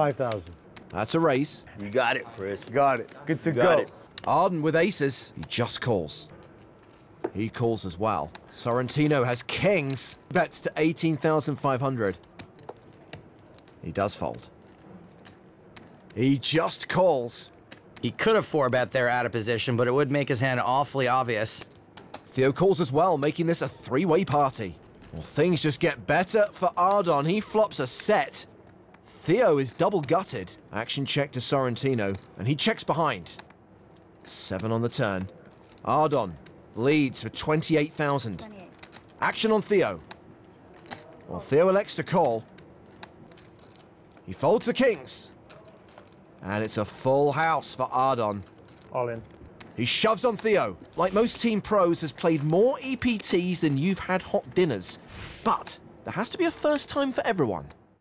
5,000. That's a raise. You got it, Chris. Got it. Good to You got go. it. Ardon with aces. He just calls. He calls as well. Sorrentino has kings. Bets to 18,500. He does fold. He just calls. He could have four bet there out of position, but it would make his hand awfully obvious. Theo calls as well, making this a three-way party. Well, things just get better for Ardon. He flops a set. Theo is double gutted. Action check to Sorrentino, and he checks behind. Seven on the turn. Ardon leads for 28,000. 28. Action on Theo. Well, Theo elects to call. He folds the kings. And it's a full house for Ardon. All in. He shoves on Theo. Like most team pros, has played more EPTs than you've had hot dinners. But there has to be a first time for everyone.